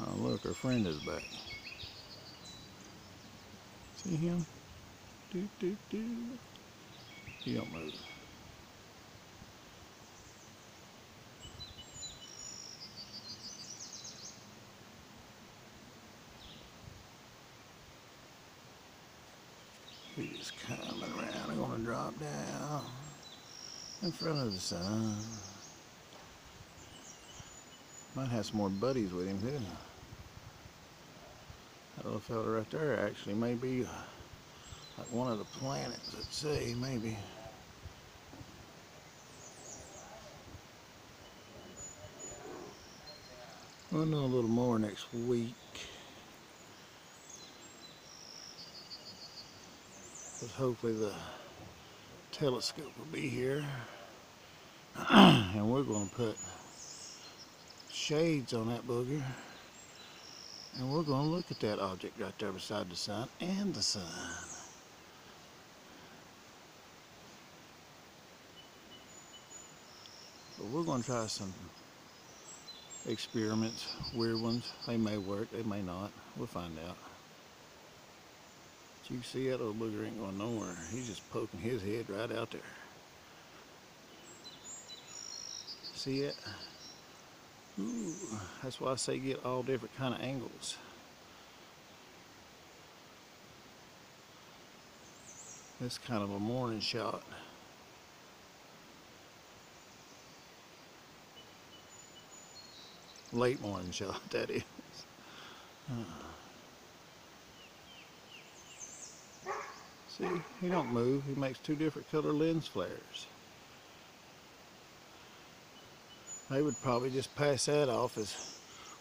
Oh, look, our friend is back. See him? Do, do, do. He don't move. He's coming around. I'm gonna drop down in front of the sun. Might have some more buddies with him too. That little fella right there actually may be uh, like one of the planets at sea, maybe. We'll know a little more next week. But hopefully the telescope will be here. and we're going to put shades on that booger. And we're going to look at that object right there beside the sun and the sun. But we're going to try some experiments, weird ones. They may work, they may not. We'll find out. But you see that little booger ain't going nowhere. He's just poking his head right out there. See it? Ooh, that's why I say get all different kind of angles. This kind of a morning shot. Late morning shot, that is. See, he don't move. He makes two different color lens flares. They would probably just pass that off as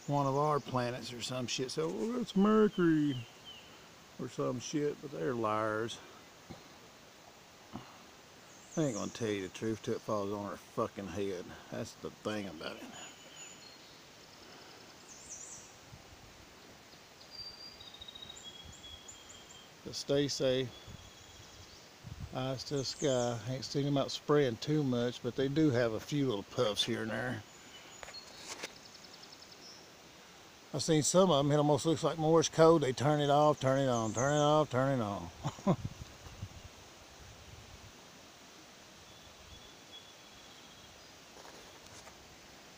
one of our planets or some shit. So, well, that's Mercury or some shit, but they're liars. I ain't gonna tell you the truth till it falls on her fucking head. That's the thing about it. But stay safe. Eyes to the sky. Ain't seen them out spraying too much, but they do have a few little puffs here and there. I've seen some of them. It almost looks like Morse code. They turn it off, turn it on, turn it off, turn it on.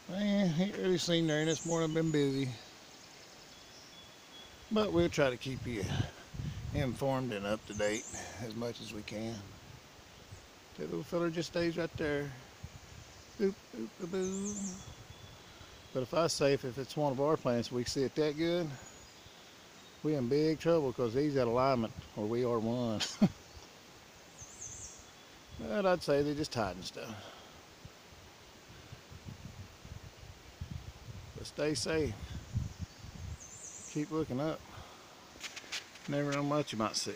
Man, ain't really seen there this morning. I've been busy. But we'll try to keep you informed and up to date as much as we can. That little fella just stays right there. Boop, boop, boop. But if I say if, if it's one of our plants, we see it that good, we in big trouble because he's at alignment or we are one. but I'd say they're just hiding stuff. But stay safe. Keep looking up. Never know what you might see.